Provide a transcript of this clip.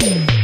Bye.